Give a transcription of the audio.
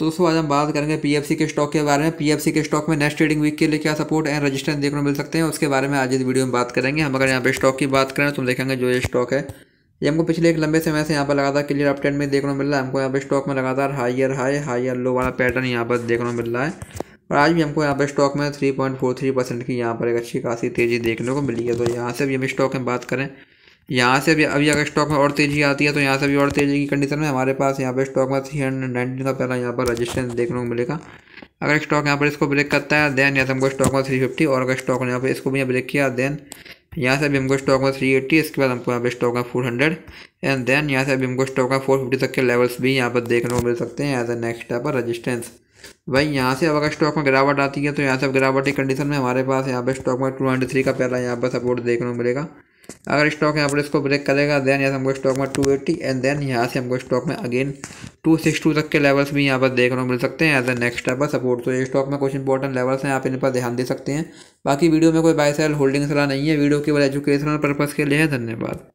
तो दोस्तों आज हम बात करेंगे पीएफसी के स्टॉक के बारे में। पीएफसी के स्टॉक में नेक्स्ट ट्रेडिंग वीक के लिए क्या सपोर्ट एंड रजिस्टेंस देखने को मिल सकते हैं, उसके बारे में आज इस वीडियो में बात करेंगे। हम अगर यहाँ पे स्टॉक की बात करें तो हम देखेंगे जो ये स्टॉक है। ये हमको पिछले एक लंबे समय से यहाँ पर लगातार क्लियर अपडेट में देखने को मिल रहा है। हमको यहाँ पे स्टॉक में लगातार हाइयर हाई हाइयर लो वाला पैटर्न यहाँ पर देखने को मिल रहा है। और आज भी हमको यहाँ पर स्टॉक में three point four three percent की यहाँ पर एक अच्छी खासी तेज़ी देखने को मिली है। तो यहाँ से भी हम स्टॉक में बात करें। यहाँ से भी अभी अगर स्टॉक में और तेज़ी आती है तो यहाँ से भी और तेज़ी की कंडीशन में हमारे पास यहाँ पर स्टॉक में थ्री हंड्रेड नाइनटीन का पहला यहाँ पर रजिस्टेंस देखने को मिलेगा। अगर स्टॉक यहाँ पर इसको ब्रेक करता है देन यहाँ से हमको स्टॉक में थ्री फिफ्टी और अगर स्टॉक ने यहाँ पर इसको भी ब्रेक किया देन यहाँ से भी हमको स्टॉक में थ्री एट्टी इसके बाद हमको यहाँ पे स्टॉक में फोर हंड्रेड एंड देन यहाँ से भी हमको स्टॉक में फोर फिफ्टी तक के लेवल्स भी यहाँ पर देखने को मिल सकते हैं एज ए नेक्स्ट यहाँ पर रजिस्टेंस भाई यहाँ से अब अगर स्टॉक में गिरावट आती है तो यहाँ से गिरावट की कंडीशन में हमारे पास यहाँ पे स्टॉक में टू हंड्रेड थ्री का पहला यहाँ पर सपोर्ट देखने को मिलेगा। अगर स्टॉक यहाँ पर इसको ब्रेक करेगा देन यहाँ से हमको स्टॉक में टू एट्टी एंड देन यहाँ से हमको स्टॉक में अगेन टू सिक्स टू तक के लेवल्स भी यहाँ पर देखने को मिल सकते हैं एज ए नेक्स्ट टाइप पर सपोर्ट तो ये स्टॉक में कुछ इंपॉर्टेंट लेवल्स हैं, आप इन पर ध्यान दे सकते हैं। बाकी वीडियो में कोई बाय सेल होल्डिंग सलाह नहीं है। वीडियो केवल एजुकेशनल पर्पज़ के लिए है। धन्यवाद।